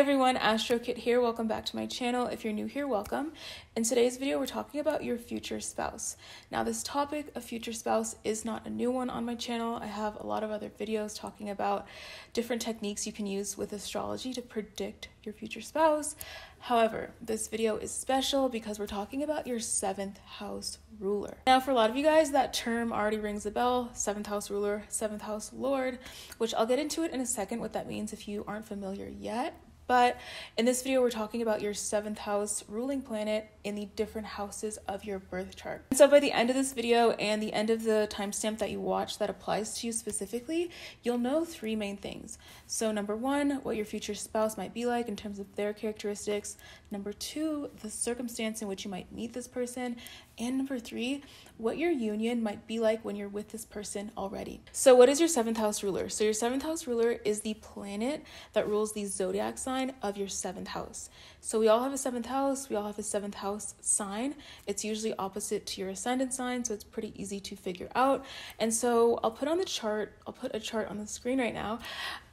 everyone, AstroKit here. Welcome back to my channel. If you're new here, welcome. In today's video, we're talking about your future spouse. Now, this topic of future spouse is not a new one on my channel. I have a lot of other videos talking about different techniques you can use with astrology to predict your future spouse. However, this video is special because we're talking about your seventh house ruler. Now, for a lot of you guys, that term already rings a bell seventh house ruler, seventh house lord, which I'll get into it in a second what that means if you aren't familiar yet. But in this video, we're talking about your seventh house ruling planet in the different houses of your birth chart. And so by the end of this video and the end of the timestamp that you watch that applies to you specifically, you'll know three main things. So number one, what your future spouse might be like in terms of their characteristics. Number two, the circumstance in which you might meet this person. And number three, what your union might be like when you're with this person already. So, what is your seventh house ruler? So, your seventh house ruler is the planet that rules the zodiac sign of your seventh house. So, we all have a seventh house, we all have a seventh house sign. It's usually opposite to your ascendant sign, so it's pretty easy to figure out. And so, I'll put on the chart, I'll put a chart on the screen right now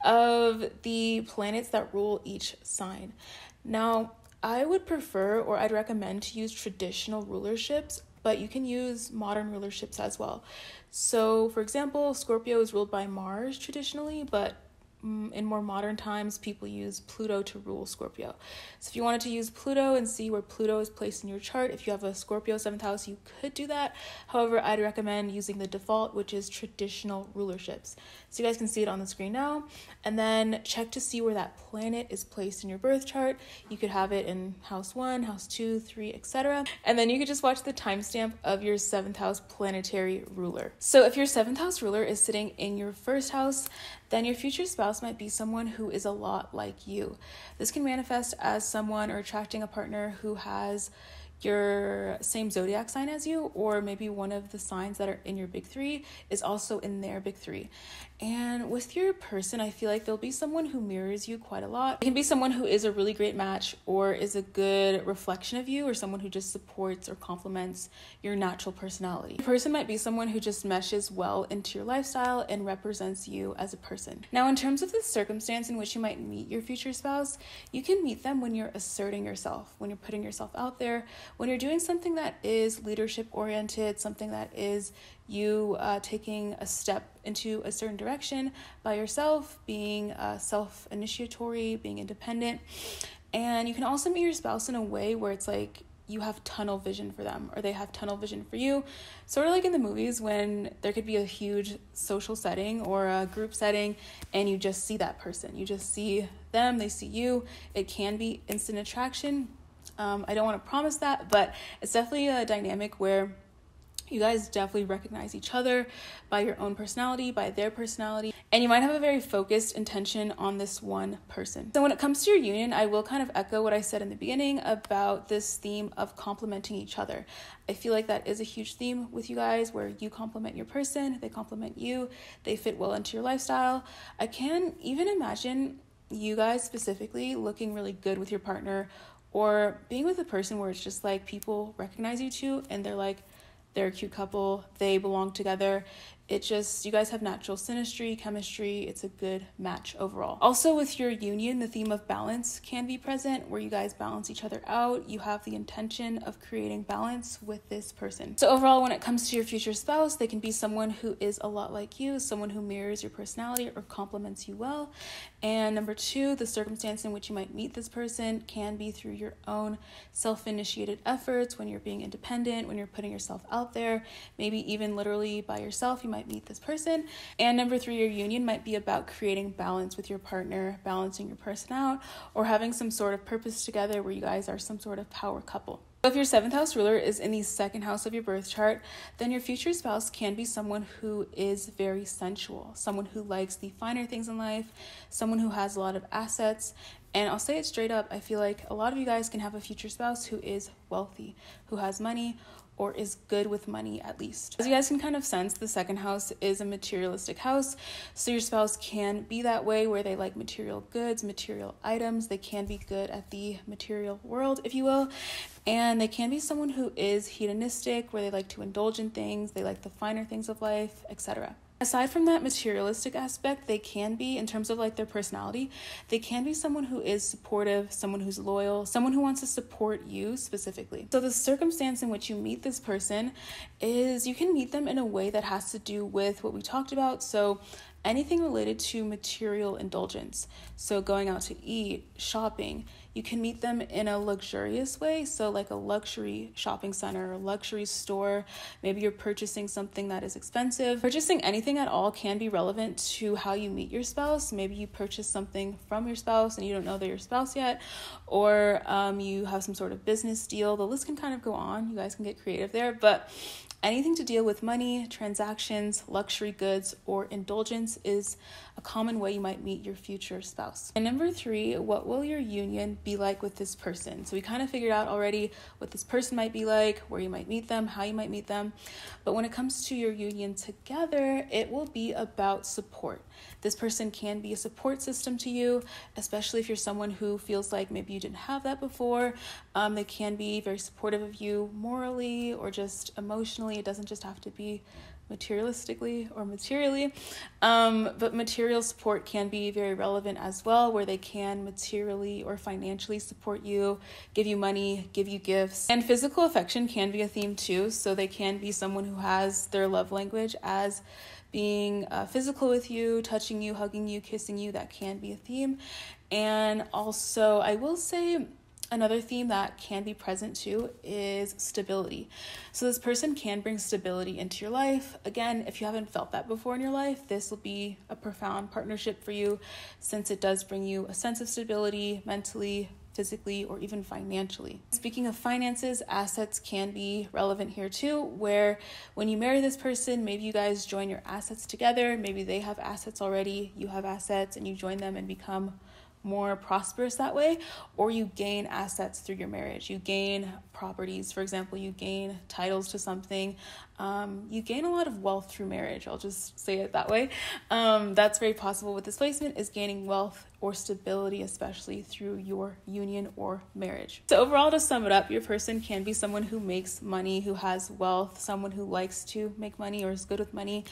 of the planets that rule each sign. Now, I would prefer or I'd recommend to use traditional rulerships, but you can use modern rulerships as well. So, for example, Scorpio is ruled by Mars traditionally, but Mm, in more modern times, people use Pluto to rule Scorpio. So if you wanted to use Pluto and see where Pluto is placed in your chart, if you have a Scorpio seventh house, you could do that. However, I'd recommend using the default, which is traditional rulerships. So you guys can see it on the screen now. And then check to see where that planet is placed in your birth chart. You could have it in house one, house two, three, etc. And then you could just watch the timestamp of your seventh house planetary ruler. So if your seventh house ruler is sitting in your first house, then your future spouse might be someone who is a lot like you. This can manifest as someone or attracting a partner who has your same zodiac sign as you, or maybe one of the signs that are in your big three is also in their big three. And with your person, I feel like there'll be someone who mirrors you quite a lot. It can be someone who is a really great match or is a good reflection of you, or someone who just supports or complements your natural personality. The person might be someone who just meshes well into your lifestyle and represents you as a person. Now, in terms of the circumstance in which you might meet your future spouse, you can meet them when you're asserting yourself, when you're putting yourself out there, when you're doing something that is leadership oriented, something that is you uh, taking a step into a certain direction by yourself, being uh, self initiatory, being independent. And you can also meet your spouse in a way where it's like you have tunnel vision for them or they have tunnel vision for you. Sort of like in the movies when there could be a huge social setting or a group setting and you just see that person. You just see them, they see you. It can be instant attraction. Um, I don't want to promise that, but it's definitely a dynamic where you guys definitely recognize each other by your own personality, by their personality, and you might have a very focused intention on this one person. So, when it comes to your union, I will kind of echo what I said in the beginning about this theme of complementing each other. I feel like that is a huge theme with you guys where you complement your person, they complement you, they fit well into your lifestyle. I can even imagine you guys specifically looking really good with your partner or being with a person where it's just like people recognize you too and they're like, they're a cute couple, they belong together. It just, you guys have natural synastry, chemistry. It's a good match overall. Also, with your union, the theme of balance can be present where you guys balance each other out. You have the intention of creating balance with this person. So, overall, when it comes to your future spouse, they can be someone who is a lot like you, someone who mirrors your personality or complements you well. And number two, the circumstance in which you might meet this person can be through your own self initiated efforts when you're being independent, when you're putting yourself out there, maybe even literally by yourself. You might might meet this person. And number three, your union might be about creating balance with your partner, balancing your person out, or having some sort of purpose together where you guys are some sort of power couple. So If your seventh house ruler is in the second house of your birth chart, then your future spouse can be someone who is very sensual, someone who likes the finer things in life, someone who has a lot of assets. And I'll say it straight up I feel like a lot of you guys can have a future spouse who is wealthy, who has money, or is good with money at least. As you guys can kind of sense, the second house is a materialistic house, so your spouse can be that way where they like material goods, material items. They can be good at the material world, if you will, and they can be someone who is hedonistic, where they like to indulge in things, they like the finer things of life, etc. Aside from that materialistic aspect, they can be, in terms of like their personality, they can be someone who is supportive, someone who's loyal, someone who wants to support you specifically. So, the circumstance in which you meet this person is you can meet them in a way that has to do with what we talked about. So, anything related to material indulgence. So, going out to eat, shopping, you can meet them in a luxurious way. So, like a luxury shopping center, a luxury store. Maybe you're purchasing something that is expensive. Purchasing anything at all can be relevant to how you meet your spouse. Maybe you purchase something from your spouse and you don't know they're your spouse yet, or um, you have some sort of business deal. The list can kind of go on. You guys can get creative there. But Anything to deal with money, transactions, luxury goods, or indulgence is a common way you might meet your future spouse. And number three, what will your union be like with this person? So we kind of figured out already what this person might be like, where you might meet them, how you might meet them. But when it comes to your union together, it will be about support. This person can be a support system to you, especially if you're someone who feels like maybe you didn't have that before. Um, they can be very supportive of you morally or just emotionally. It doesn't just have to be materialistically or materially. Um, but material support can be very relevant as well, where they can materially or financially support you, give you money, give you gifts. And physical affection can be a theme too. So they can be someone who has their love language as being uh, physical with you, touching you, hugging you, kissing you. That can be a theme. And also, I will say, Another theme that can be present too is stability. So, this person can bring stability into your life. Again, if you haven't felt that before in your life, this will be a profound partnership for you since it does bring you a sense of stability mentally, physically, or even financially. Speaking of finances, assets can be relevant here too, where when you marry this person, maybe you guys join your assets together. Maybe they have assets already, you have assets, and you join them and become more prosperous that way, or you gain assets through your marriage. You gain properties, for example, you gain titles to something. Um, you gain a lot of wealth through marriage. I'll just say it that way. Um, that's very possible with displacement is gaining wealth or stability, especially through your union or marriage. So, overall, to sum it up, your person can be someone who makes money, who has wealth, someone who likes to make money or is good with money,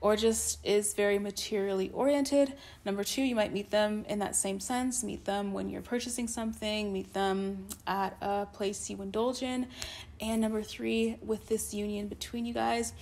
or just is very materially oriented. Number two, you might meet them in that same sense, meet them when you're purchasing something, meet them at a place you indulge in. And number three, with this union between you guys,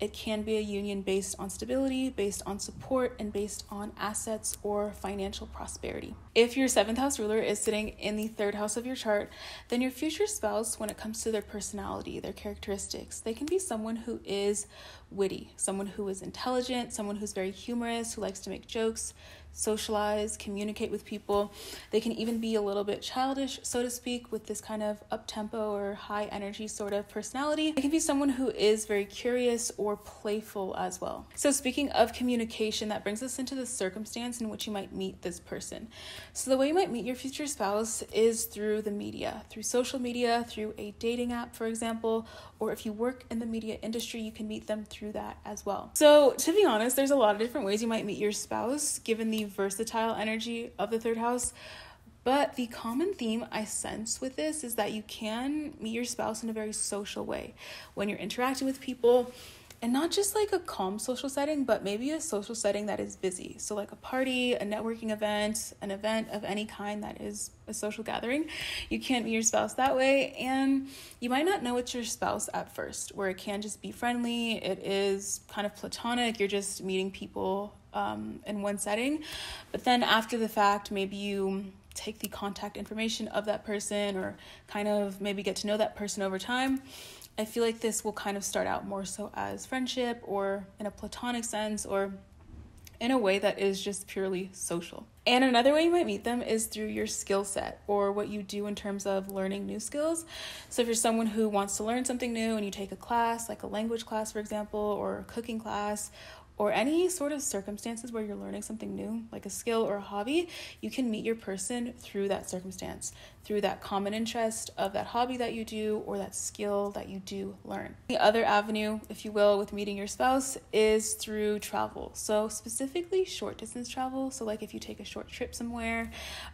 it can be a union based on stability, based on support, and based on assets or financial prosperity. If your seventh house ruler is sitting in the third house of your chart, then your future spouse, when it comes to their personality, their characteristics, they can be someone who is witty, someone who is intelligent, someone who's very humorous, who likes to make jokes, socialize, communicate with people. They can even be a little bit childish, so to speak, with this kind of up tempo or high energy sort of personality. They can be someone who is very curious or playful as well. So, speaking of communication, that brings us into the circumstance in which you might meet this person. So, the way you might meet your future spouse is through the media, through social media, through a dating app, for example, or if you work in the media industry, you can meet them through that as well. So, to be honest, there's a lot of different ways you might meet your spouse given the versatile energy of the third house. But the common theme I sense with this is that you can meet your spouse in a very social way. When you're interacting with people, and not just like a calm social setting, but maybe a social setting that is busy. So, like a party, a networking event, an event of any kind that is a social gathering. You can't meet your spouse that way, and you might not know it's your spouse at first, where it can just be friendly, it is kind of platonic, you're just meeting people um, in one setting. But then after the fact, maybe you take the contact information of that person or kind of maybe get to know that person over time I feel like this will kind of start out more so as friendship or in a platonic sense or in a way that is just purely social. And another way you might meet them is through your skill set or what you do in terms of learning new skills. So, if you're someone who wants to learn something new and you take a class, like a language class, for example, or a cooking class, or any sort of circumstances where you're learning something new, like a skill or a hobby, you can meet your person through that circumstance, through that common interest of that hobby that you do or that skill that you do learn. The other avenue, if you will, with meeting your spouse is through travel. So, specifically short distance travel. So, like if you take a short trip somewhere,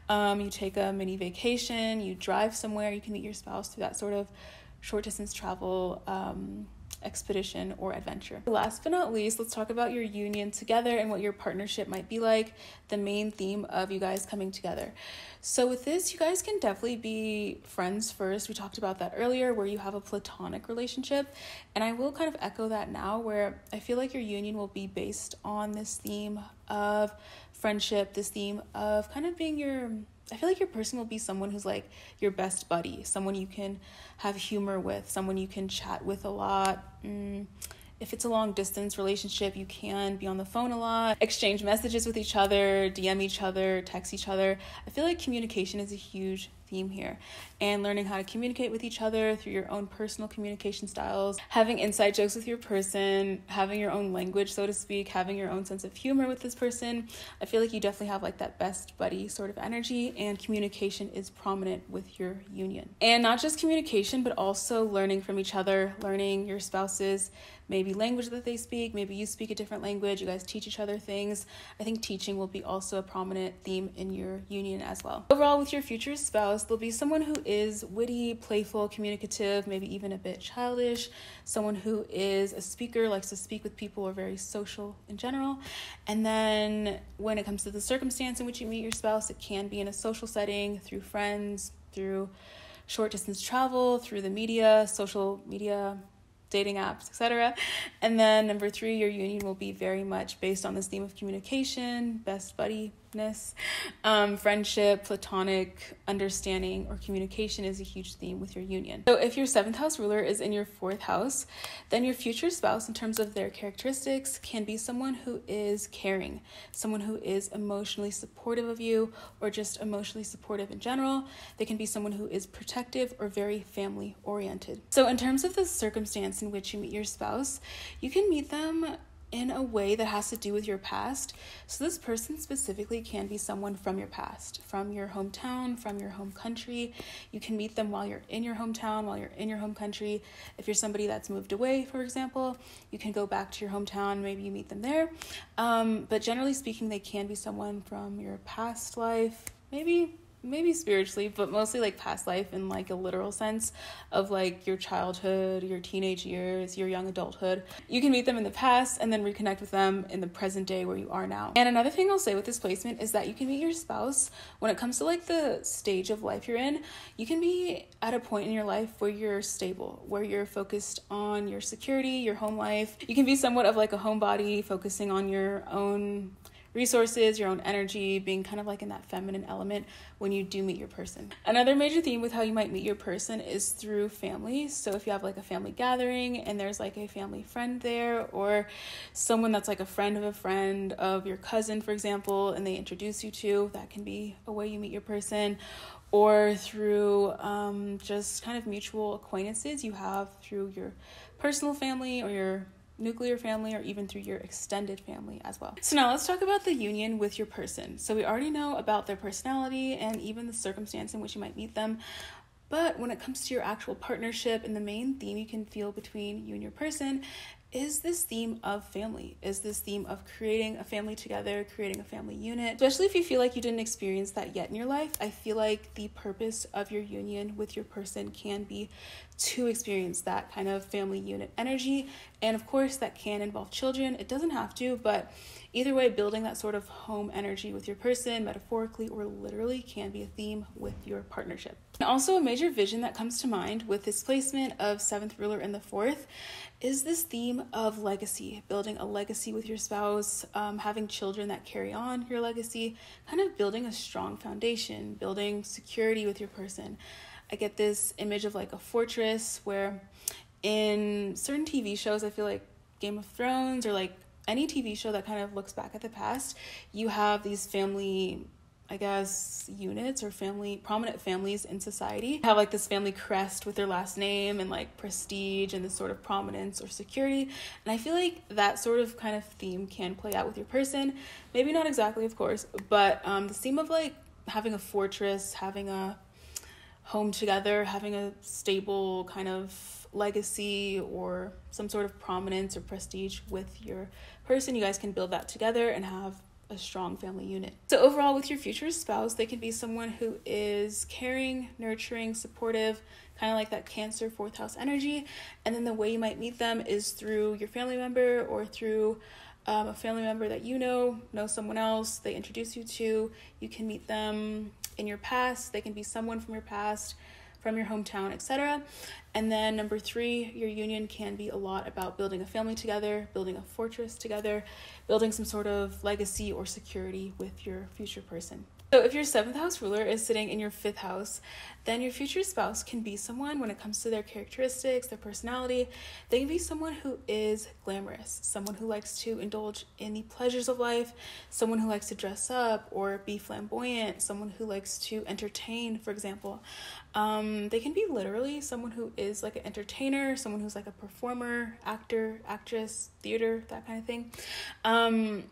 um, you take a mini vacation, you drive somewhere, you can meet your spouse through that sort of short distance travel. Um, expedition, or adventure. Last but not least, let's talk about your union together and what your partnership might be like, the main theme of you guys coming together. So, with this, you guys can definitely be friends first. We talked about that earlier, where you have a platonic relationship. And I will kind of echo that now, where I feel like your union will be based on this theme of friendship, this theme of kind of being your I feel like your person will be someone who's like your best buddy, someone you can have humor with, someone you can chat with a lot. Mm, if it's a long distance relationship, you can be on the phone a lot, exchange messages with each other, DM each other, text each other. I feel like communication is a huge theme here and learning how to communicate with each other through your own personal communication styles, having inside jokes with your person, having your own language, so to speak, having your own sense of humor with this person. I feel like you definitely have like that best buddy sort of energy, and communication is prominent with your union. And not just communication, but also learning from each other, learning your spouse's maybe language that they speak, maybe you speak a different language, you guys teach each other things. I think teaching will be also a prominent theme in your union as well. Overall, with your future spouse, they'll be someone who is witty, playful, communicative, maybe even a bit childish, someone who is a speaker, likes to speak with people, or very social in general. And then when it comes to the circumstance in which you meet your spouse, it can be in a social setting, through friends, through short distance travel, through the media, social media, dating apps, etc. And then number three, your union will be very much based on this theme of communication, best buddy um, friendship, platonic understanding, or communication is a huge theme with your union. So, if your seventh house ruler is in your fourth house, then your future spouse, in terms of their characteristics, can be someone who is caring, someone who is emotionally supportive of you, or just emotionally supportive in general. They can be someone who is protective or very family oriented. So, in terms of the circumstance in which you meet your spouse, you can meet them in a way that has to do with your past. So, this person specifically can be someone from your past, from your hometown, from your home country. You can meet them while you're in your hometown, while you're in your home country. If you're somebody that's moved away, for example, you can go back to your hometown, maybe you meet them there. Um, but generally speaking, they can be someone from your past life, maybe maybe spiritually, but mostly like past life in like a literal sense of like your childhood, your teenage years, your young adulthood. You can meet them in the past and then reconnect with them in the present day where you are now. And another thing I'll say with this placement is that you can meet your spouse when it comes to like the stage of life you're in. You can be at a point in your life where you're stable, where you're focused on your security, your home life. You can be somewhat of like a homebody, focusing on your own resources, your own energy, being kind of like in that feminine element when you do meet your person. Another major theme with how you might meet your person is through family. So if you have like a family gathering and there's like a family friend there, or someone that's like a friend of a friend of your cousin, for example, and they introduce you to, that can be a way you meet your person. Or through um, just kind of mutual acquaintances you have through your personal family or your nuclear family, or even through your extended family as well. So, now let's talk about the union with your person. So, we already know about their personality and even the circumstance in which you might meet them. But when it comes to your actual partnership and the main theme you can feel between you and your person is this theme of family, is this theme of creating a family together, creating a family unit. Especially if you feel like you didn't experience that yet in your life, I feel like the purpose of your union with your person can be to experience that kind of family unit energy. And of course, that can involve children. It doesn't have to, but either way, building that sort of home energy with your person, metaphorically or literally, can be a theme with your partnership. And also, a major vision that comes to mind with this placement of seventh ruler in the fourth is this theme of legacy, building a legacy with your spouse, um, having children that carry on your legacy, kind of building a strong foundation, building security with your person. I get this image of like a fortress where in certain TV shows, I feel like Game of Thrones or like any TV show that kind of looks back at the past, you have these family I guess, units or family, prominent families in society have like this family crest with their last name and like prestige and this sort of prominence or security. And I feel like that sort of kind of theme can play out with your person. Maybe not exactly, of course, but um, the theme of like having a fortress, having a home together, having a stable kind of legacy or some sort of prominence or prestige with your person. You guys can build that together and have a strong family unit. So, overall, with your future spouse, they can be someone who is caring, nurturing, supportive, kind of like that Cancer fourth house energy. And then the way you might meet them is through your family member or through um, a family member that you know, know someone else, they introduce you to. You can meet them in your past, they can be someone from your past from your hometown, etc. And then number three, your union can be a lot about building a family together, building a fortress together, building some sort of legacy or security with your future person. So, if your seventh house ruler is sitting in your fifth house, then your future spouse can be someone, when it comes to their characteristics, their personality, they can be someone who is glamorous, someone who likes to indulge in the pleasures of life, someone who likes to dress up or be flamboyant, someone who likes to entertain, for example. Um, they can be literally someone who is like an entertainer, someone who's like a performer, actor, actress, theater, that kind of thing. Um,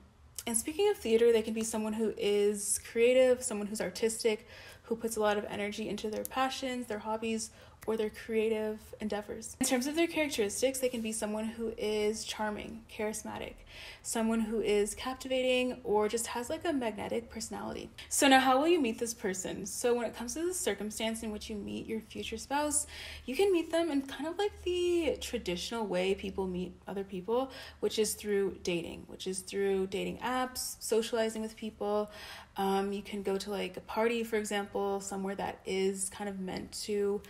and speaking of theater, they can be someone who is creative, someone who's artistic, who puts a lot of energy into their passions, their hobbies, or their creative endeavors. In terms of their characteristics, they can be someone who is charming, charismatic, someone who is captivating, or just has like a magnetic personality. So, now how will you meet this person? So, when it comes to the circumstance in which you meet your future spouse, you can meet them in kind of like the traditional way people meet other people, which is through dating, which is through dating apps, socializing with people. Um, you can go to like a party, for example, somewhere that is kind of meant to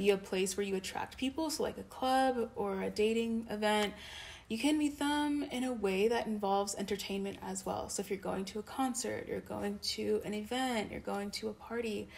be a place where you attract people, so like a club or a dating event, you can meet them in a way that involves entertainment as well. So if you're going to a concert, you're going to an event, you're going to a party,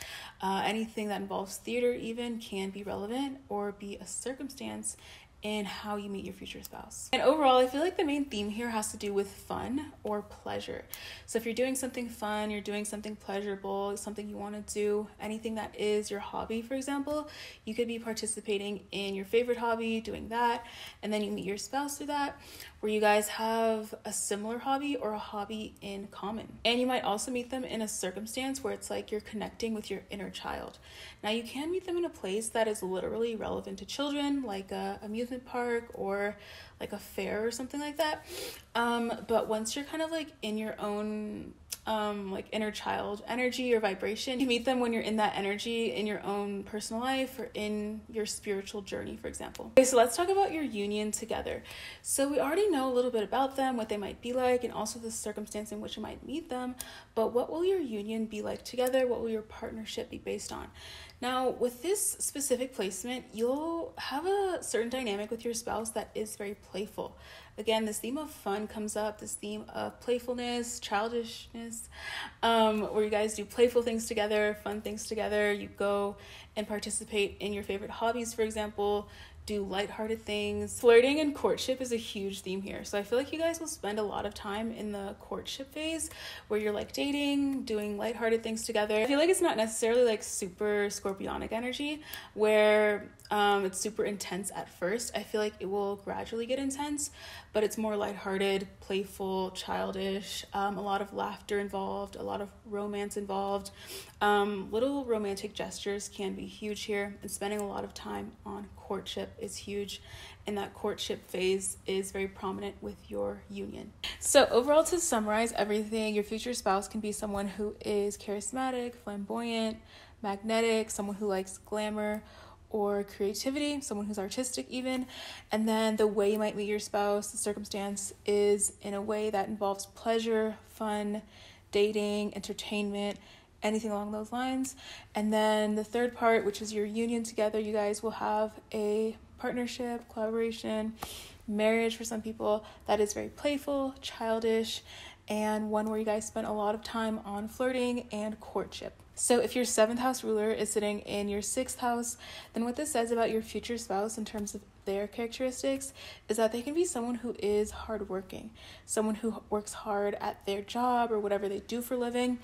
uh, anything that involves theater even can be relevant or be a circumstance in how you meet your future spouse. And overall, I feel like the main theme here has to do with fun or pleasure. So if you're doing something fun, you're doing something pleasurable, something you want to do, anything that is your hobby, for example, you could be participating in your favorite hobby, doing that, and then you meet your spouse through that, where you guys have a similar hobby or a hobby in common. And you might also meet them in a circumstance where it's like you're connecting with your inner child. Now, you can meet them in a place that is literally relevant to children, like a amusement park or like a fair or something like that. Um, but once you're kind of like in your own um, like inner child energy or vibration. You meet them when you're in that energy in your own personal life or in your spiritual journey, for example. Okay, so let's talk about your union together. So we already know a little bit about them, what they might be like, and also the circumstance in which you might meet them. But what will your union be like together? What will your partnership be based on? Now, with this specific placement, you'll have a certain dynamic with your spouse that is very playful. Again, this theme of fun comes up, this theme of playfulness, childishness, um, where you guys do playful things together, fun things together. You go and participate in your favorite hobbies, for example do lighthearted things. Flirting and courtship is a huge theme here. So I feel like you guys will spend a lot of time in the courtship phase where you're like dating, doing lighthearted things together. I feel like it's not necessarily like super scorpionic energy where um, it's super intense at first. I feel like it will gradually get intense, but it's more lighthearted, playful, childish, um, a lot of laughter involved, a lot of romance involved. Um, little romantic gestures can be huge here, and spending a lot of time on courtship is huge, and that courtship phase is very prominent with your union. So, overall, to summarize everything, your future spouse can be someone who is charismatic, flamboyant, magnetic, someone who likes glamour or creativity, someone who's artistic, even. And then the way you might meet your spouse, the circumstance, is in a way that involves pleasure, fun, dating, entertainment, anything along those lines. And then the third part, which is your union together, you guys will have a partnership, collaboration, marriage for some people that is very playful, childish, and one where you guys spend a lot of time on flirting and courtship. So, if your seventh house ruler is sitting in your sixth house, then what this says about your future spouse in terms of their characteristics is that they can be someone who is hardworking, someone who works hard at their job or whatever they do for living,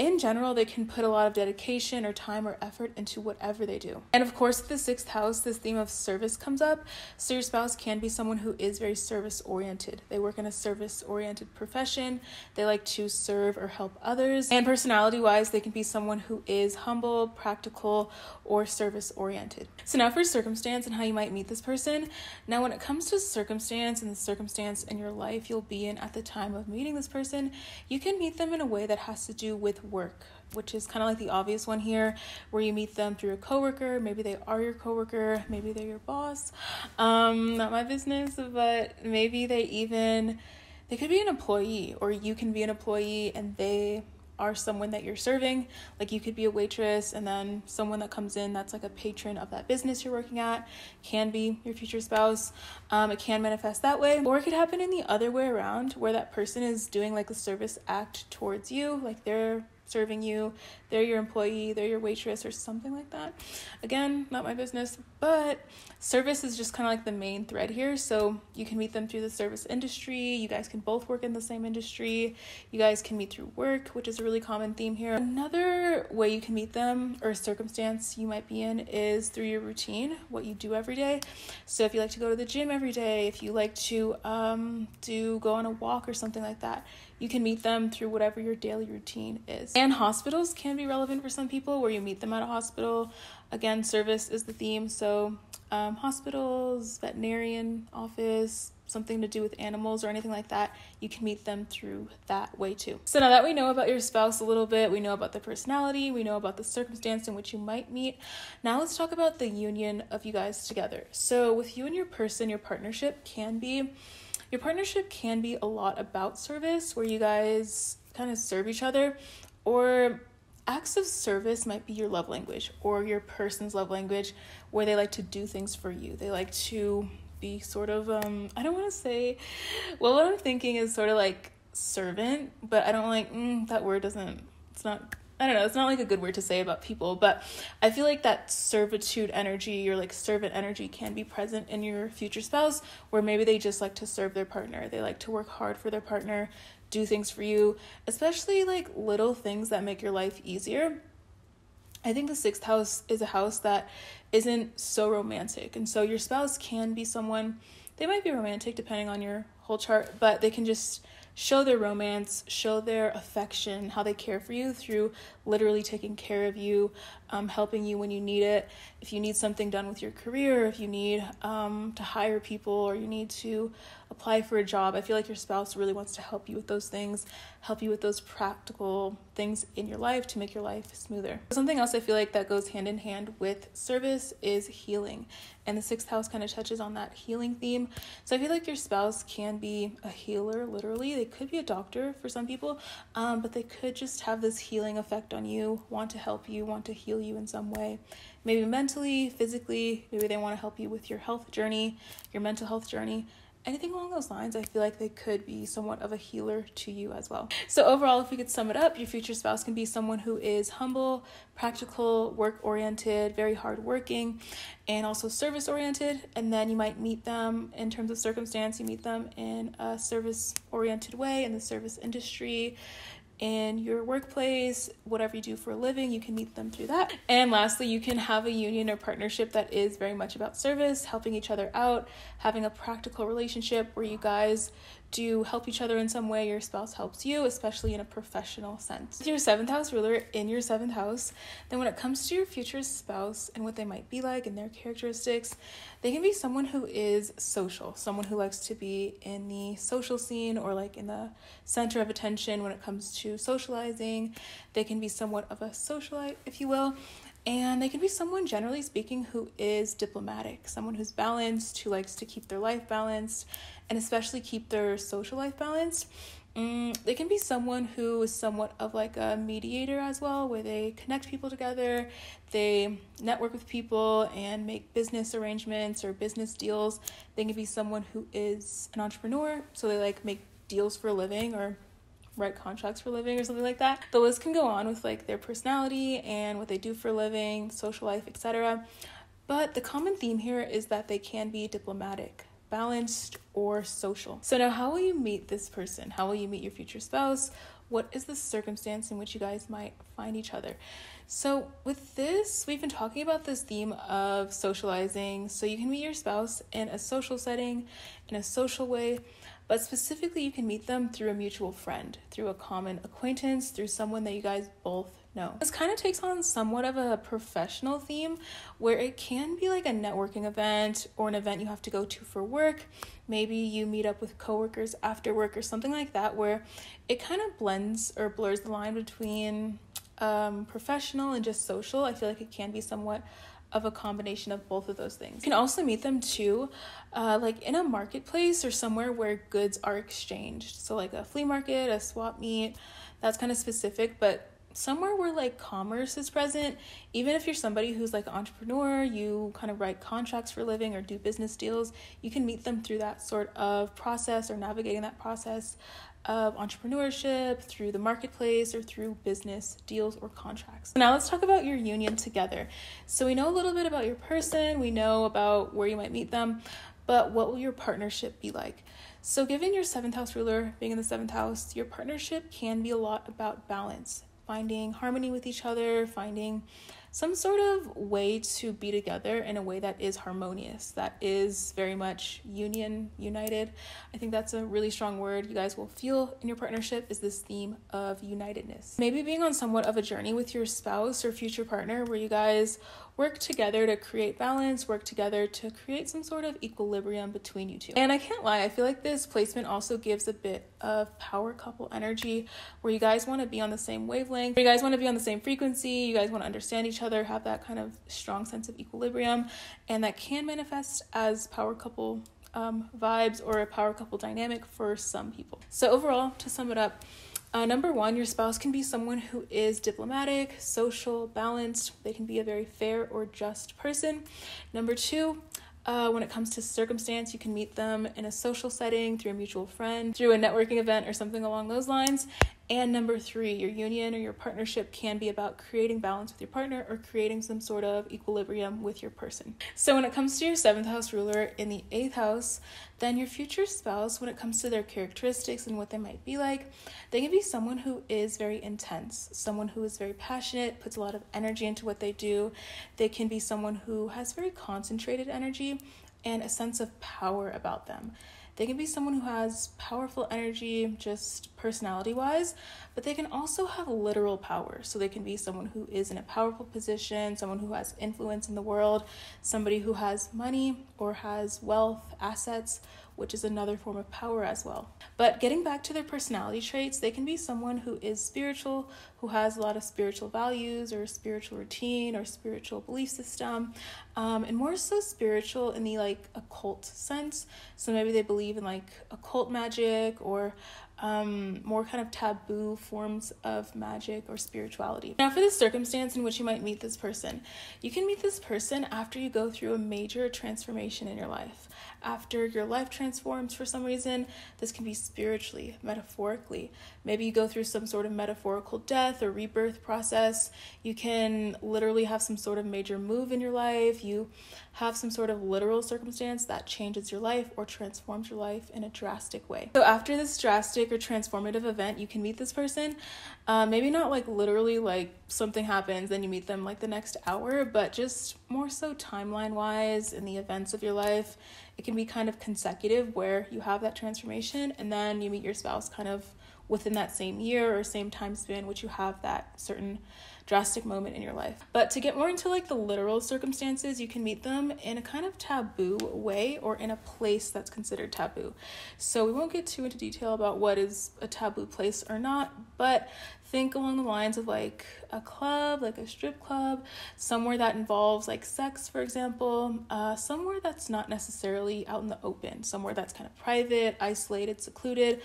in general, they can put a lot of dedication or time or effort into whatever they do. And of course, the sixth house, this theme of service comes up. So your spouse can be someone who is very service oriented. They work in a service oriented profession. They like to serve or help others. And personality wise, they can be someone who is humble, practical, or service oriented. So now for circumstance and how you might meet this person. Now, when it comes to circumstance and the circumstance in your life you'll be in at the time of meeting this person, you can meet them in a way that has to do with work, which is kind of like the obvious one here, where you meet them through a coworker. Maybe they are your coworker, maybe they're your boss. Um, not my business, but maybe they even they could be an employee, or you can be an employee and they are someone that you're serving. Like you could be a waitress, and then someone that comes in that's like a patron of that business you're working at can be your future spouse. Um, it can manifest that way, or it could happen in the other way around, where that person is doing like a service act towards you, like they're serving you, they're your employee, they're your waitress, or something like that. Again, not my business, but service is just kind of like the main thread here. So you can meet them through the service industry. You guys can both work in the same industry. You guys can meet through work, which is a really common theme here. Another way you can meet them or circumstance you might be in is through your routine, what you do every day. So if you like to go to the gym every day, if you like to um, do go on a walk or something like that, you can meet them through whatever your daily routine is. And hospitals can be relevant for some people where you meet them at a hospital. Again, service is the theme. So, um, hospitals, veterinarian office, something to do with animals or anything like that, you can meet them through that way too. So now that we know about your spouse a little bit, we know about the personality, we know about the circumstance in which you might meet. Now let's talk about the union of you guys together. So with you and your person, your partnership can be your partnership can be a lot about service where you guys kind of serve each other, or acts of service might be your love language or your person's love language where they like to do things for you. They like to be sort of um I don't want to say well what I'm thinking is sort of like servant, but I don't like mm, that word doesn't it's not I don't know, it's not like a good word to say about people, but I feel like that servitude energy or like servant energy can be present in your future spouse where maybe they just like to serve their partner. They like to work hard for their partner, do things for you, especially like little things that make your life easier. I think the sixth house is a house that isn't so romantic. And so your spouse can be someone, they might be romantic depending on your whole chart, but they can just show their romance, show their affection, how they care for you through literally taking care of you, um, helping you when you need it. If you need something done with your career, if you need um, to hire people or you need to apply for a job, I feel like your spouse really wants to help you with those things, help you with those practical things in your life to make your life smoother. Something else I feel like that goes hand in hand with service is healing. And the sixth house kind of touches on that healing theme. So I feel like your spouse can be a healer, literally. They could be a doctor for some people, um, but they could just have this healing effect on you, want to help you, want to heal you in some way. Maybe mentally, physically, maybe they want to help you with your health journey, your mental health journey anything along those lines, I feel like they could be somewhat of a healer to you as well. So, overall, if we could sum it up, your future spouse can be someone who is humble, practical, work oriented, very hardworking, and also service oriented. And then you might meet them in terms of circumstance, you meet them in a service oriented way in the service industry in your workplace, whatever you do for a living, you can meet them through that. And lastly, you can have a union or partnership that is very much about service, helping each other out, having a practical relationship where you guys do help each other in some way, your spouse helps you, especially in a professional sense. Your seventh house ruler in your seventh house, then when it comes to your future spouse and what they might be like and their characteristics, they can be someone who is social, someone who likes to be in the social scene or like in the center of attention when it comes to socializing. They can be somewhat of a socialite, if you will. And they can be someone, generally speaking, who is diplomatic, someone who's balanced, who likes to keep their life balanced, and especially keep their social life balanced. Mm, they can be someone who is somewhat of like a mediator as well, where they connect people together, they network with people and make business arrangements or business deals. They can be someone who is an entrepreneur, so they like make deals for a living or write contracts for living or something like that. The list can go on with like their personality and what they do for living, social life, etc. But the common theme here is that they can be diplomatic, balanced, or social. So now how will you meet this person? How will you meet your future spouse? what is the circumstance in which you guys might find each other? So, with this, we've been talking about this theme of socializing. So, you can meet your spouse in a social setting, in a social way, but specifically, you can meet them through a mutual friend, through a common acquaintance, through someone that you guys both know. This kind of takes on somewhat of a professional theme where it can be like a networking event or an event you have to go to for work. Maybe you meet up with coworkers after work or something like that where it kind of blends or blurs the line between um, professional and just social. I feel like it can be somewhat of a combination of both of those things. You can also meet them too, uh, like in a marketplace or somewhere where goods are exchanged. So, like a flea market, a swap meet, that's kind of specific, but somewhere where like commerce is present even if you're somebody who's like an entrepreneur you kind of write contracts for living or do business deals you can meet them through that sort of process or navigating that process of entrepreneurship through the marketplace or through business deals or contracts. Now let's talk about your union together. So we know a little bit about your person, we know about where you might meet them, but what will your partnership be like? So, given your seventh house ruler being in the seventh house, your partnership can be a lot about balance finding harmony with each other, finding some sort of way to be together in a way that is harmonious, that is very much union, united. I think that's a really strong word you guys will feel in your partnership is this theme of unitedness. Maybe being on somewhat of a journey with your spouse or future partner where you guys work together to create balance, work together to create some sort of equilibrium between you two. And I can't lie, I feel like this placement also gives a bit of power couple energy where you guys want to be on the same wavelength, you guys want to be on the same frequency, you guys want to understand each other, have that kind of strong sense of equilibrium, and that can manifest as power couple um, vibes or a power couple dynamic for some people. So, overall, to sum it up, uh, number one, your spouse can be someone who is diplomatic, social, balanced. They can be a very fair or just person. Number two, uh, when it comes to circumstance, you can meet them in a social setting, through a mutual friend, through a networking event, or something along those lines. And number three, your union or your partnership can be about creating balance with your partner or creating some sort of equilibrium with your person. So, when it comes to your seventh house ruler in the eighth house, then your future spouse, when it comes to their characteristics and what they might be like, they can be someone who is very intense, someone who is very passionate, puts a lot of energy into what they do. They can be someone who has very concentrated energy and a sense of power about them. They can be someone who has powerful energy, just personality wise, but they can also have literal power. So they can be someone who is in a powerful position, someone who has influence in the world, somebody who has money or has wealth, assets, which is another form of power as well. But getting back to their personality traits, they can be someone who is spiritual, who has a lot of spiritual values or spiritual routine or spiritual belief system, um, and more so spiritual in the like occult sense. So maybe they believe in like occult magic or um, more kind of taboo forms of magic or spirituality. Now, for the circumstance in which you might meet this person, you can meet this person after you go through a major transformation in your life. After your life transforms for some reason, this can be spiritually, metaphorically. Maybe you go through some sort of metaphorical death or rebirth process. You can literally have some sort of major move in your life. You have some sort of literal circumstance that changes your life or transforms your life in a drastic way. So, after this drastic or transformative event, you can meet this person. Uh, maybe not like literally, like something happens, then you meet them like the next hour, but just more so timeline wise in the events of your life. It can be kind of consecutive where you have that transformation and then you meet your spouse kind of within that same year or same time span, which you have that certain drastic moment in your life. But to get more into like the literal circumstances, you can meet them in a kind of taboo way or in a place that's considered taboo. So we won't get too into detail about what is a taboo place or not, but think along the lines of like a club, like a strip club, somewhere that involves like sex, for example, uh, somewhere that's not necessarily out in the open, somewhere that's kind of private, isolated, secluded,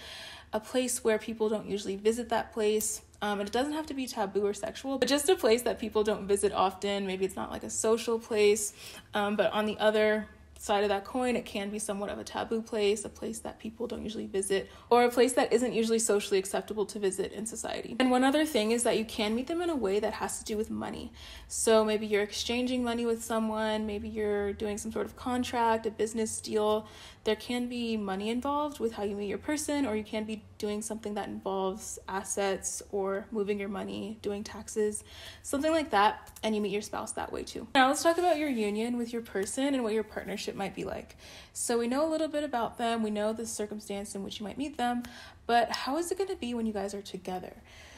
a place where people don't usually visit that place. Um, and it doesn't have to be taboo or sexual, but just a place that people don't visit often. Maybe it's not like a social place, um, but on the other side of that coin, it can be somewhat of a taboo place, a place that people don't usually visit, or a place that isn't usually socially acceptable to visit in society. And one other thing is that you can meet them in a way that has to do with money. So maybe you're exchanging money with someone, maybe you're doing some sort of contract, a business deal. There can be money involved with how you meet your person, or you can be doing something that involves assets or moving your money, doing taxes, something like that, and you meet your spouse that way too. Now, let's talk about your union with your person and what your partnership might be like. So, we know a little bit about them, we know the circumstance in which you might meet them, but how is it going to be when you guys are together?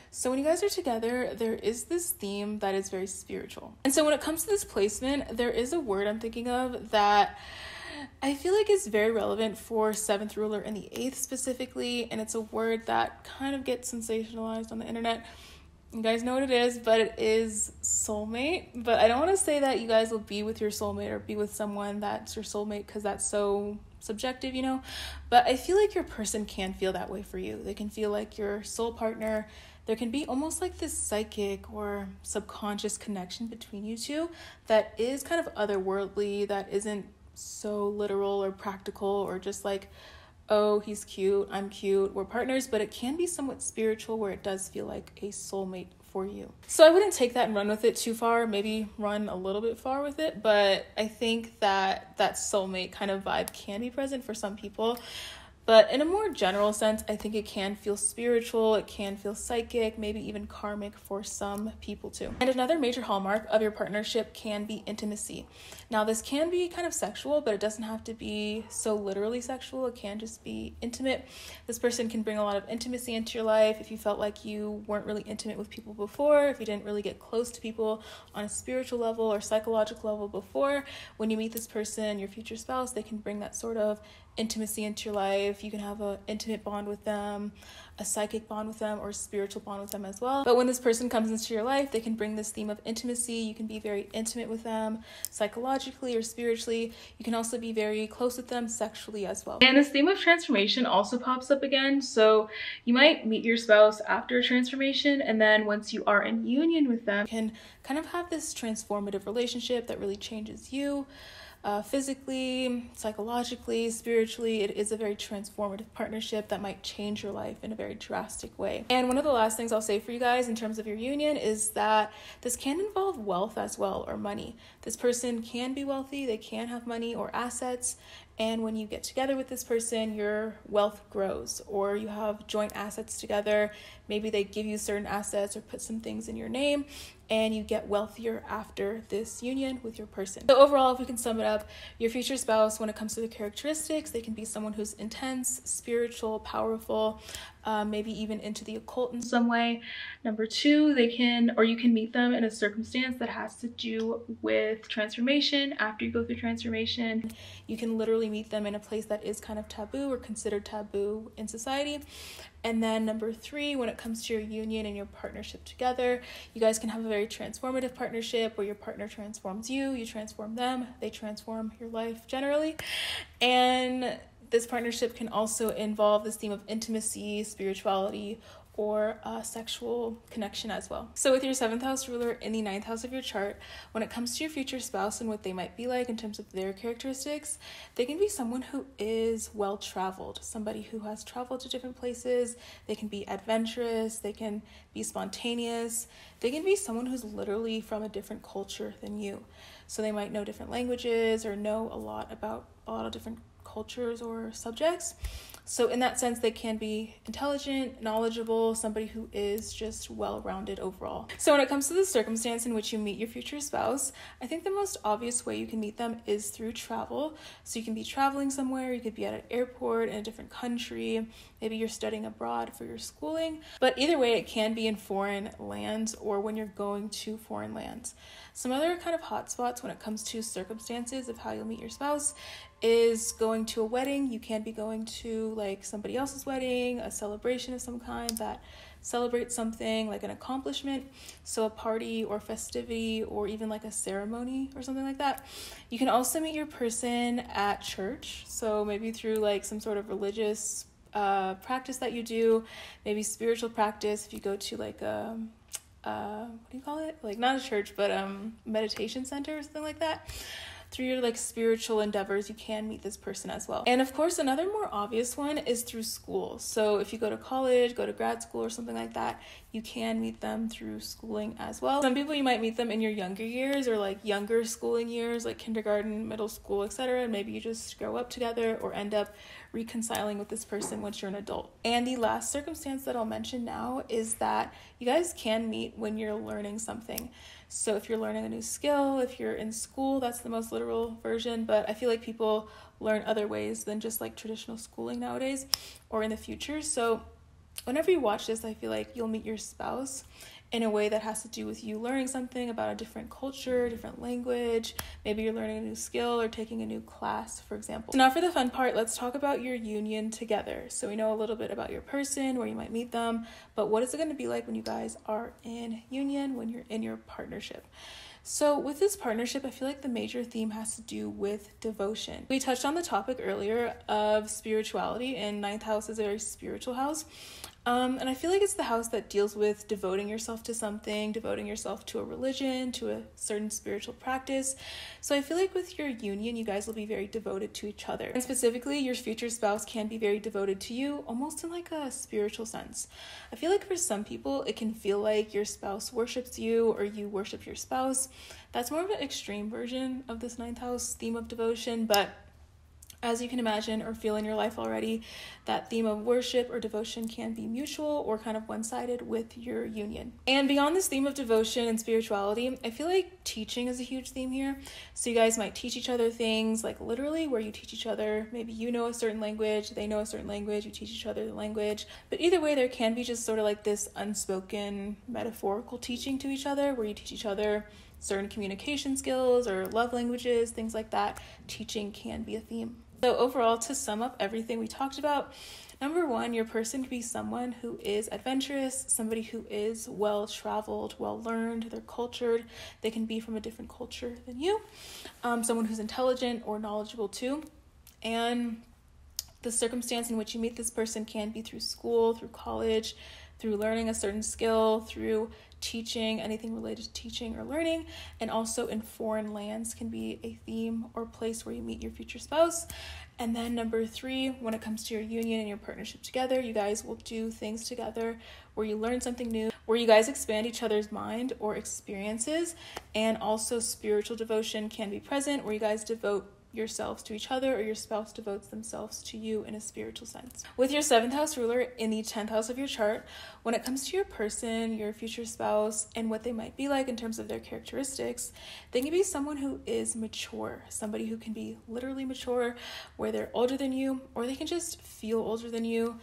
So, when you guys are together, there is this theme that is very spiritual. And so, when it comes to this placement, there is a word I'm thinking of that I feel like it's very relevant for seventh ruler and the eighth specifically, and it's a word that kind of gets sensationalized on the internet. You guys know what it is, but it is soulmate. But I don't want to say that you guys will be with your soulmate or be with someone that's your soulmate because that's so subjective, you know. But I feel like your person can feel that way for you. They can feel like your soul partner. There can be almost like this psychic or subconscious connection between you two that is kind of otherworldly, that isn't so literal or practical or just like oh he's cute i'm cute we're partners but it can be somewhat spiritual where it does feel like a soulmate for you. So i wouldn't take that and run with it too far maybe run a little bit far with it but i think that that soulmate kind of vibe can be present for some people but in a more general sense, I think it can feel spiritual, it can feel psychic, maybe even karmic for some people too. And another major hallmark of your partnership can be intimacy. Now, this can be kind of sexual, but it doesn't have to be so literally sexual, it can just be intimate. This person can bring a lot of intimacy into your life if you felt like you weren't really intimate with people before, if you didn't really get close to people on a spiritual level or psychological level before. When you meet this person, your future spouse, they can bring that sort of intimacy into your life. You can have an intimate bond with them, a psychic bond with them, or a spiritual bond with them as well. But when this person comes into your life, they can bring this theme of intimacy. You can be very intimate with them psychologically or spiritually. You can also be very close with them sexually as well. And this theme of transformation also pops up again. So you might meet your spouse after a transformation, and then once you are in union with them, can kind of have this transformative relationship that really changes you uh, physically, psychologically, spiritually. It is a very transformative partnership that might change your life in a very drastic way. And one of the last things I'll say for you guys in terms of your union is that this can involve wealth as well or money. This person can be wealthy, they can have money or assets, and when you get together with this person, your wealth grows, or you have joint assets together. Maybe they give you certain assets or put some things in your name, and you get wealthier after this union with your person. So, overall, if we can sum it up, your future spouse, when it comes to the characteristics, they can be someone who's intense, spiritual, powerful, um, maybe even into the occult in some way. Number two, they can, or you can meet them in a circumstance that has to do with transformation. After you go through transformation, you can literally meet them in a place that is kind of taboo or considered taboo in society. And then number three, when it comes to your union and your partnership together, you guys can have a very transformative partnership where your partner transforms you, you transform them, they transform your life generally. And this partnership can also involve this theme of intimacy, spirituality, or a sexual connection as well. So, with your seventh house ruler in the ninth house of your chart, when it comes to your future spouse and what they might be like in terms of their characteristics, they can be someone who is well traveled, somebody who has traveled to different places. They can be adventurous, they can be spontaneous, they can be someone who's literally from a different culture than you. So, they might know different languages or know a lot about a lot of different cultures or subjects. So, in that sense, they can be intelligent, knowledgeable, somebody who is just well rounded overall. So, when it comes to the circumstance in which you meet your future spouse, I think the most obvious way you can meet them is through travel. So, you can be traveling somewhere, you could be at an airport in a different country, maybe you're studying abroad for your schooling. But either way, it can be in foreign lands or when you're going to foreign lands. Some other kind of hotspots when it comes to circumstances of how you'll meet your spouse is going to a wedding. You can be going to like somebody else's wedding, a celebration of some kind that celebrates something like an accomplishment. So, a party or festivity or even like a ceremony or something like that. You can also meet your person at church. So, maybe through like some sort of religious practice that you do, maybe spiritual practice if you go to like a. What do you call it? Like not a church, but um, meditation center or something like that. through your like spiritual endeavors, you can meet this person as well. And of course, another more obvious one is through school. So if you go to college, go to grad school or something like that, you can meet them through schooling as well. Some people you might meet them in your younger years or like younger schooling years, like kindergarten, middle school, etc. And maybe you just grow up together or end up reconciling with this person once you're an adult. And the last circumstance that I'll mention now is that you guys can meet when you're learning something. So if you're learning a new skill, if you're in school, that's the most literal version, but I feel like people learn other ways than just like traditional schooling nowadays or in the future. So whenever you watch this, I feel like you'll meet your spouse in a way that has to do with you learning something about a different culture, different language. Maybe you're learning a new skill or taking a new class, for example. So now for the fun part, let's talk about your union together. So we know a little bit about your person, where you might meet them, but what is it going to be like when you guys are in union, when you're in your partnership? So, with this partnership, I feel like the major theme has to do with devotion. We touched on the topic earlier of spirituality, and ninth house is a very spiritual house. Um, and I feel like it's the house that deals with devoting yourself to something, devoting yourself to a religion, to a certain spiritual practice. So I feel like with your union, you guys will be very devoted to each other. And specifically, your future spouse can be very devoted to you, almost in like a spiritual sense. I feel like for some people, it can feel like your spouse worships you or you worship your spouse. That's more of an extreme version of this ninth house theme of devotion, but as you can imagine or feel in your life already, that theme of worship or devotion can be mutual or kind of one sided with your union. And beyond this theme of devotion and spirituality, I feel like teaching is a huge theme here. So you guys might teach each other things, like literally where you teach each other. Maybe you know a certain language, they know a certain language, you teach each other the language. But either way, there can be just sort of like this unspoken metaphorical teaching to each other where you teach each other certain communication skills or love languages, things like that. Teaching can be a theme. So, overall, to sum up everything we talked about, number one, your person can be someone who is adventurous, somebody who is well traveled, well learned, they're cultured, they can be from a different culture than you, um, someone who's intelligent or knowledgeable too. And the circumstance in which you meet this person can be through school, through college, through learning a certain skill, through teaching, anything related to teaching or learning, and also in foreign lands can be a theme or place where you meet your future spouse. And then number three, when it comes to your union and your partnership together, you guys will do things together where you learn something new, where you guys expand each other's mind or experiences, and also spiritual devotion can be present where you guys devote yourselves to each other or your spouse devotes themselves to you in a spiritual sense. With your seventh house ruler in the 10th house of your chart, when it comes to your person, your future spouse, and what they might be like in terms of their characteristics, they can be someone who is mature, somebody who can be literally mature, where they're older than you, or they can just feel older than you.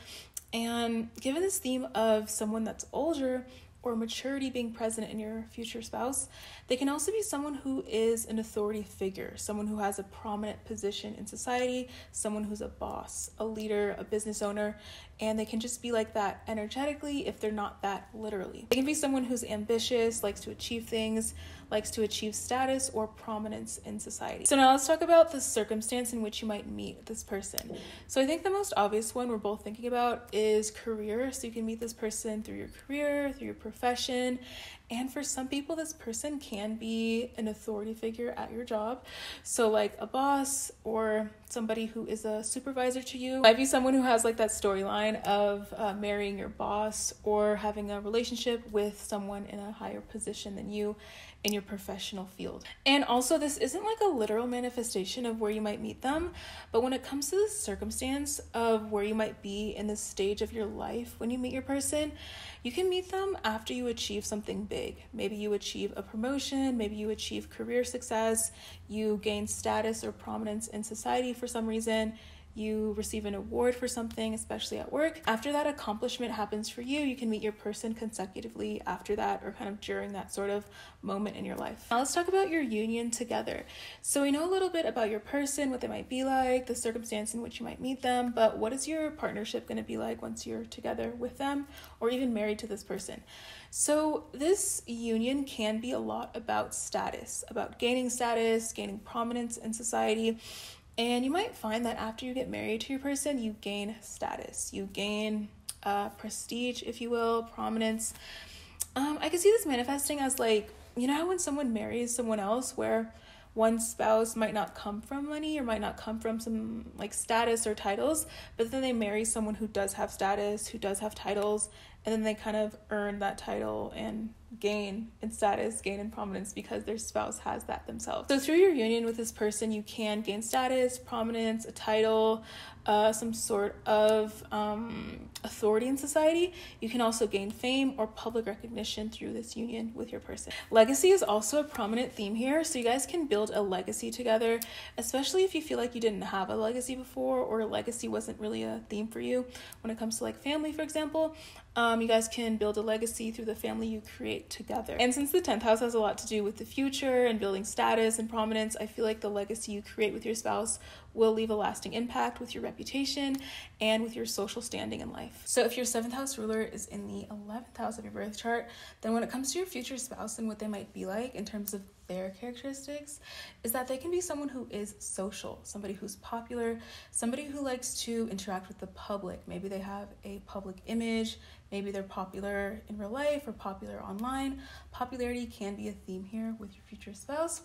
And given this theme of someone that's older, or maturity being present in your future spouse. They can also be someone who is an authority figure, someone who has a prominent position in society, someone who's a boss, a leader, a business owner, and they can just be like that energetically if they're not that literally. They can be someone who's ambitious, likes to achieve things, likes to achieve status or prominence in society. So now let's talk about the circumstance in which you might meet this person. So I think the most obvious one we're both thinking about is career. So you can meet this person through your career, through your profession, and for some people, this person can be an authority figure at your job. So, like a boss or somebody who is a supervisor to you. Might be someone who has like that storyline of uh, marrying your boss or having a relationship with someone in a higher position than you in your professional field. And also, this isn't like a literal manifestation of where you might meet them, but when it comes to the circumstance of where you might be in the stage of your life when you meet your person, you can meet them after you achieve something big. Maybe you achieve a promotion, maybe you achieve career success, you gain status or prominence in society for some reason you receive an award for something, especially at work. After that accomplishment happens for you, you can meet your person consecutively after that or kind of during that sort of moment in your life. Now, let's talk about your union together. So, we know a little bit about your person, what they might be like, the circumstance in which you might meet them, but what is your partnership going to be like once you're together with them or even married to this person? So, this union can be a lot about status, about gaining status, gaining prominence in society. And you might find that after you get married to your person, you gain status, you gain uh, prestige, if you will, prominence. Um, I can see this manifesting as like, you know, when someone marries someone else, where one spouse might not come from money or might not come from some like status or titles, but then they marry someone who does have status, who does have titles, and then they kind of earn that title and gain in status, gain in prominence because their spouse has that themselves. So through your union with this person, you can gain status, prominence, a title, uh, some sort of um, authority in society. You can also gain fame or public recognition through this union with your person. Legacy is also a prominent theme here, so you guys can build a legacy together, especially if you feel like you didn't have a legacy before or legacy wasn't really a theme for you when it comes to like family, for example. Um, you guys can build a legacy through the family you create together. And since the 10th house has a lot to do with the future and building status and prominence, I feel like the legacy you create with your spouse will leave a lasting impact with your reputation and with your social standing in life. So, if your seventh house ruler is in the 11th house of your birth chart, then when it comes to your future spouse and what they might be like in terms of their characteristics, is that they can be someone who is social, somebody who's popular, somebody who likes to interact with the public. Maybe they have a public image, maybe they're popular in real life or popular online. Popularity can be a theme here with your future spouse.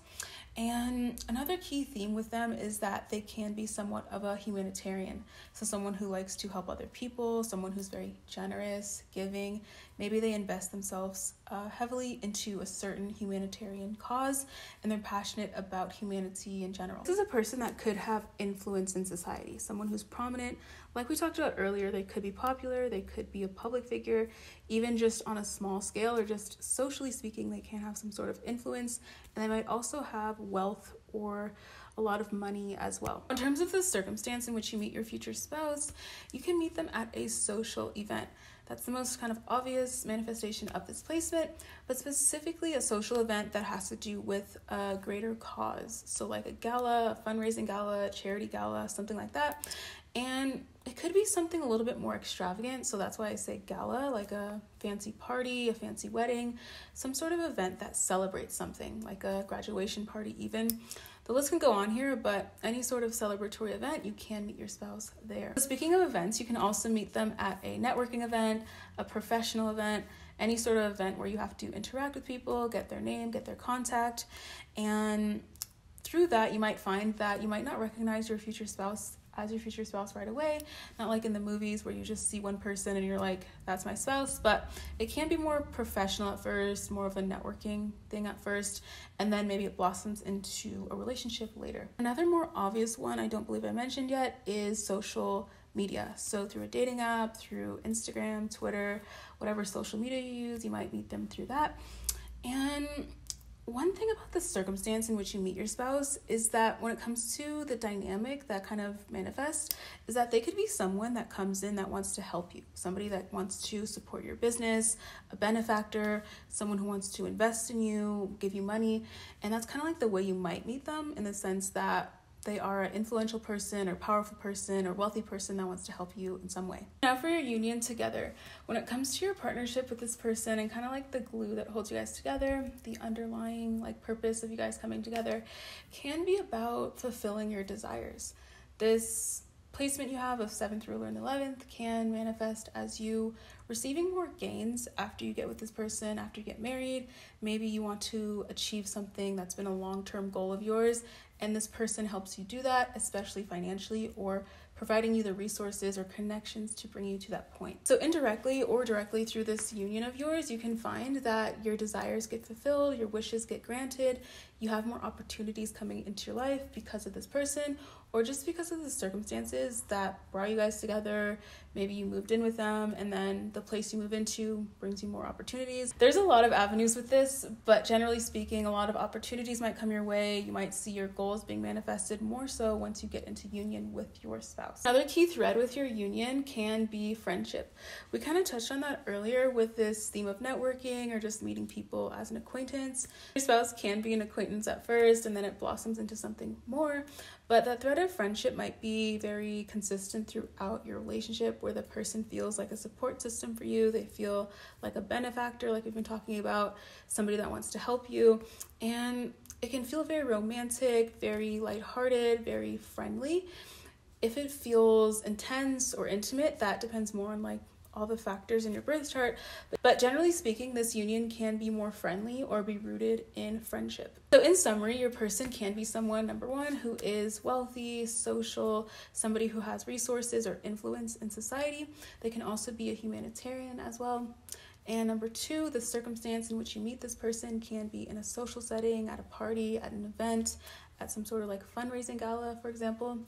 And another key theme with them is that they can be somewhat of a humanitarian. So, someone who likes to help other people, someone who's very generous, giving. Maybe they invest themselves uh, heavily into a certain humanitarian cause and they're passionate about humanity in general. This is a person that could have influence in society, someone who's prominent. Like we talked about earlier, they could be popular, they could be a public figure, even just on a small scale or just socially speaking, they can have some sort of influence and they might also have wealth or a lot of money as well. In terms of the circumstance in which you meet your future spouse, you can meet them at a social event. That's the most kind of obvious manifestation of this placement, but specifically a social event that has to do with a greater cause. So, like a gala, a fundraising gala, a charity gala, something like that. And it could be something a little bit more extravagant, so that's why I say gala, like a fancy party, a fancy wedding, some sort of event that celebrates something, like a graduation party, even. The list can go on here, but any sort of celebratory event, you can meet your spouse there. Speaking of events, you can also meet them at a networking event, a professional event, any sort of event where you have to interact with people, get their name, get their contact, and through that, you might find that you might not recognize your future spouse as your future spouse right away. Not like in the movies where you just see one person and you're like, that's my spouse, but it can be more professional at first, more of a networking thing at first, and then maybe it blossoms into a relationship later. Another more obvious one I don't believe I mentioned yet is social media. So through a dating app, through Instagram, Twitter, whatever social media you use, you might meet them through that. And one thing about the circumstance in which you meet your spouse is that when it comes to the dynamic that kind of manifests, is that they could be someone that comes in that wants to help you, somebody that wants to support your business, a benefactor, someone who wants to invest in you, give you money. And that's kind of like the way you might meet them in the sense that they are an influential person or powerful person or wealthy person that wants to help you in some way. Now, for your union together, when it comes to your partnership with this person and kind of like the glue that holds you guys together, the underlying like purpose of you guys coming together can be about fulfilling your desires. This placement you have of seventh ruler and 11th can manifest as you receiving more gains after you get with this person, after you get married. Maybe you want to achieve something that's been a long term goal of yours and this person helps you do that, especially financially or providing you the resources or connections to bring you to that point. So, indirectly or directly through this union of yours, you can find that your desires get fulfilled, your wishes get granted, you have more opportunities coming into your life because of this person, or just because of the circumstances that brought you guys together. Maybe you moved in with them, and then the place you move into brings you more opportunities. There's a lot of avenues with this, but generally speaking, a lot of opportunities might come your way. You might see your goals being manifested more so once you get into union with your spouse. Another key thread with your union can be friendship. We kind of touched on that earlier with this theme of networking or just meeting people as an acquaintance. Your spouse can be an acquaintance at first, and then it blossoms into something more. But that thread of friendship might be very consistent throughout your relationship where the person feels like a support system for you. They feel like a benefactor, like we've been talking about, somebody that wants to help you. And it can feel very romantic, very lighthearted, very friendly. If it feels intense or intimate, that depends more on like all the factors in your birth chart. But generally speaking, this union can be more friendly or be rooted in friendship. So, in summary, your person can be someone, number one, who is wealthy, social, somebody who has resources or influence in society. They can also be a humanitarian as well. And number two, the circumstance in which you meet this person can be in a social setting, at a party, at an event, at some sort of like fundraising gala, for example.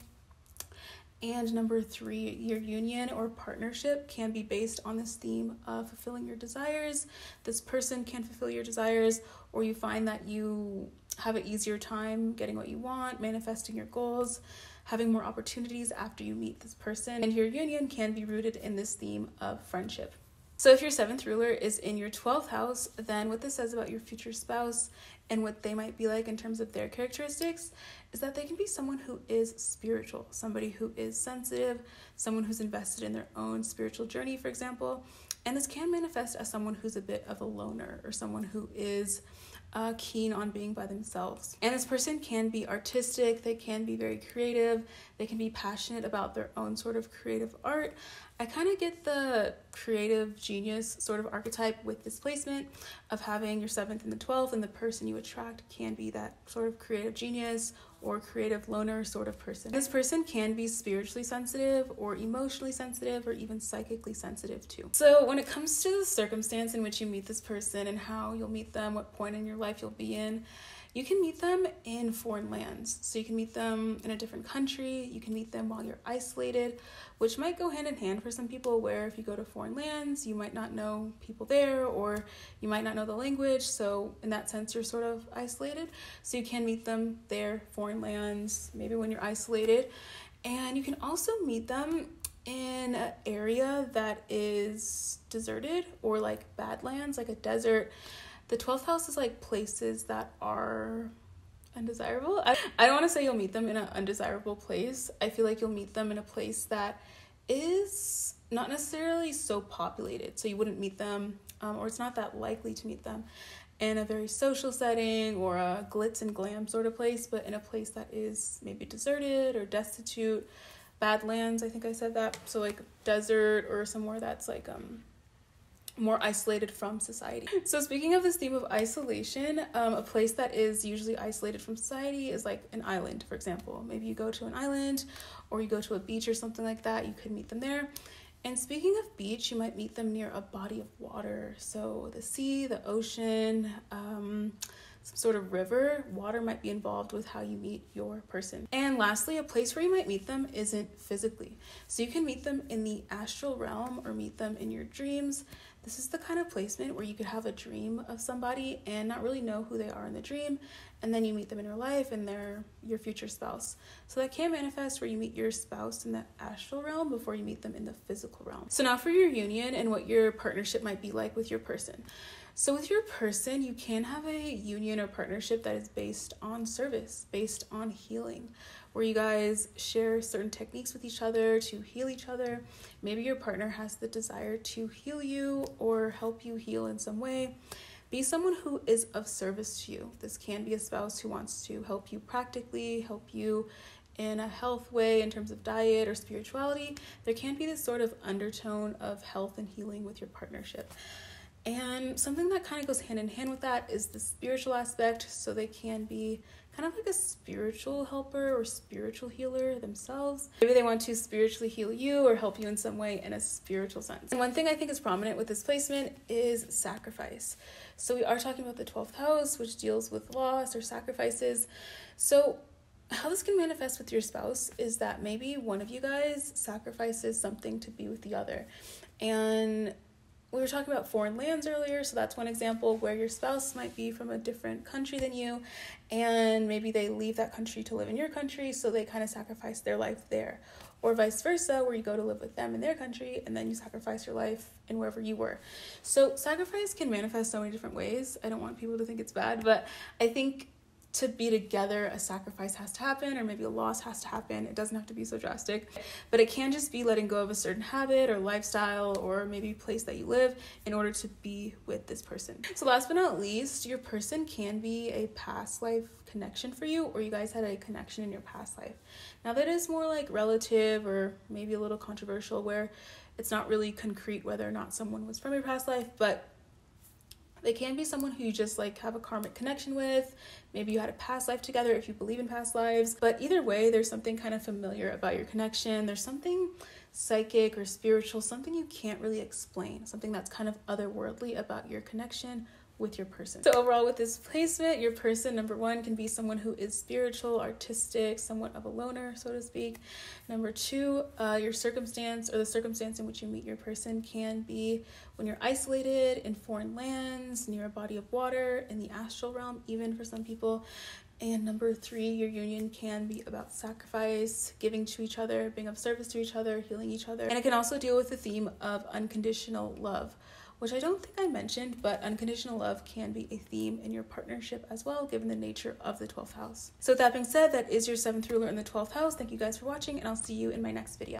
And number three, your union or partnership can be based on this theme of fulfilling your desires. This person can fulfill your desires, or you find that you have an easier time getting what you want, manifesting your goals, having more opportunities after you meet this person. And your union can be rooted in this theme of friendship. So, if your seventh ruler is in your 12th house, then what this says about your future spouse and what they might be like in terms of their characteristics is that they can be someone who is spiritual, somebody who is sensitive, someone who's invested in their own spiritual journey, for example. And this can manifest as someone who's a bit of a loner or someone who is uh, keen on being by themselves. And this person can be artistic, they can be very creative, they can be passionate about their own sort of creative art. I kind of get the creative genius sort of archetype with this placement of having your seventh and the 12th, and the person you attract can be that sort of creative genius or creative loner sort of person. This person can be spiritually sensitive or emotionally sensitive or even psychically sensitive too. So, when it comes to the circumstance in which you meet this person and how you'll meet them, what point in your life you'll be in, you can meet them in foreign lands. So you can meet them in a different country, you can meet them while you're isolated, which might go hand in hand for some people where if you go to foreign lands, you might not know people there or you might not know the language. So in that sense, you're sort of isolated. So you can meet them there, foreign lands, maybe when you're isolated. And you can also meet them in an area that is deserted or like badlands, like a desert the 12th house is like places that are undesirable. I, I don't want to say you'll meet them in an undesirable place. I feel like you'll meet them in a place that is not necessarily so populated. So you wouldn't meet them, um, or it's not that likely to meet them in a very social setting or a glitz and glam sort of place, but in a place that is maybe deserted or destitute. Badlands, I think I said that. So like desert or somewhere that's like um more isolated from society. So, speaking of this theme of isolation, um, a place that is usually isolated from society is like an island, for example. Maybe you go to an island or you go to a beach or something like that, you could meet them there. And speaking of beach, you might meet them near a body of water. So, the sea, the ocean, um, some sort of river, water might be involved with how you meet your person. And lastly, a place where you might meet them isn't physically. So you can meet them in the astral realm or meet them in your dreams. This is the kind of placement where you could have a dream of somebody and not really know who they are in the dream, and then you meet them in real life and they're your future spouse. So that can manifest where you meet your spouse in the astral realm before you meet them in the physical realm. So now for your union and what your partnership might be like with your person. So, with your person, you can have a union or partnership that is based on service, based on healing, where you guys share certain techniques with each other to heal each other. Maybe your partner has the desire to heal you or help you heal in some way. Be someone who is of service to you. This can be a spouse who wants to help you practically, help you in a health way in terms of diet or spirituality. There can be this sort of undertone of health and healing with your partnership. And something that kind of goes hand in hand with that is the spiritual aspect. So they can be kind of like a spiritual helper or spiritual healer themselves. Maybe they want to spiritually heal you or help you in some way in a spiritual sense. And one thing I think is prominent with this placement is sacrifice. So we are talking about the 12th house, which deals with loss or sacrifices. So how this can manifest with your spouse is that maybe one of you guys sacrifices something to be with the other. And we were talking about foreign lands earlier, so that's one example where your spouse might be from a different country than you, and maybe they leave that country to live in your country, so they kind of sacrifice their life there. Or vice versa, where you go to live with them in their country, and then you sacrifice your life in wherever you were. So, sacrifice can manifest so many different ways. I don't want people to think it's bad, but I think to be together, a sacrifice has to happen, or maybe a loss has to happen. It doesn't have to be so drastic, but it can just be letting go of a certain habit or lifestyle or maybe place that you live in order to be with this person. So, last but not least, your person can be a past life connection for you, or you guys had a connection in your past life. Now, that is more like relative or maybe a little controversial where it's not really concrete whether or not someone was from your past life, but they can be someone who you just like have a karmic connection with. Maybe you had a past life together if you believe in past lives. But either way, there's something kind of familiar about your connection. There's something psychic or spiritual, something you can't really explain, something that's kind of otherworldly about your connection with your person. So overall with this placement, your person number 1 can be someone who is spiritual, artistic, somewhat of a loner, so to speak. Number 2, uh, your circumstance or the circumstance in which you meet your person can be when you're isolated in foreign lands, near a body of water, in the astral realm even for some people. And number three, your union can be about sacrifice, giving to each other, being of service to each other, healing each other. And it can also deal with the theme of unconditional love which I don't think I mentioned, but unconditional love can be a theme in your partnership as well, given the nature of the 12th house. So, with that being said, that is your seventh ruler in the 12th house. Thank you guys for watching, and I'll see you in my next video.